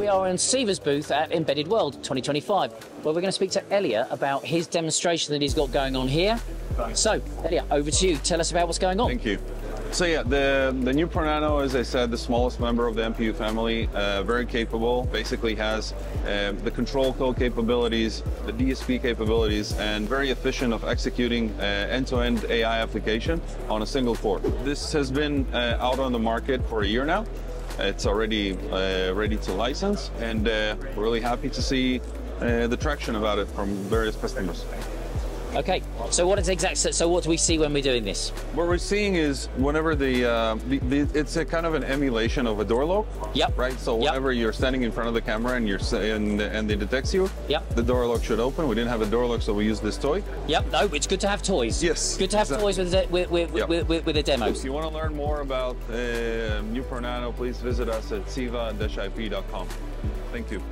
we are in CEVA's booth at Embedded World 2025, where we're going to speak to Elliot about his demonstration that he's got going on here. So, Elliot, over to you. Tell us about what's going on. Thank you. So yeah, the the NeuPro-Nano, as I said, the smallest member of the NPU family, uh, very capable. Basically has um, the control code capabilities, the DSP capabilities, and very efficient of executing uh, end-to-end AI application on a single core. This has been uh, out on the market for a year now. It's already uh, ready to license, and uh, really happy to see uh, the traction about it from various customers. Okay, so what is exact? So, what do we see when we're doing this? What we're seeing is whenever the, uh, the, the it's a kind of an emulation of a door lock. Yep. Right. So Yep. whenever you're standing in front of the camera and you're and, and it detects you, Yep. the door lock should open. We didn't have a door lock, so we used this toy. Yep. No, it's good to have toys. Yes, Good to have exactly. toys with the, with, with, Yep. with, with, with the demos. If you want to learn more about uh, NeuPro-Nano, please visit us at ceva-ip.com. Thank you.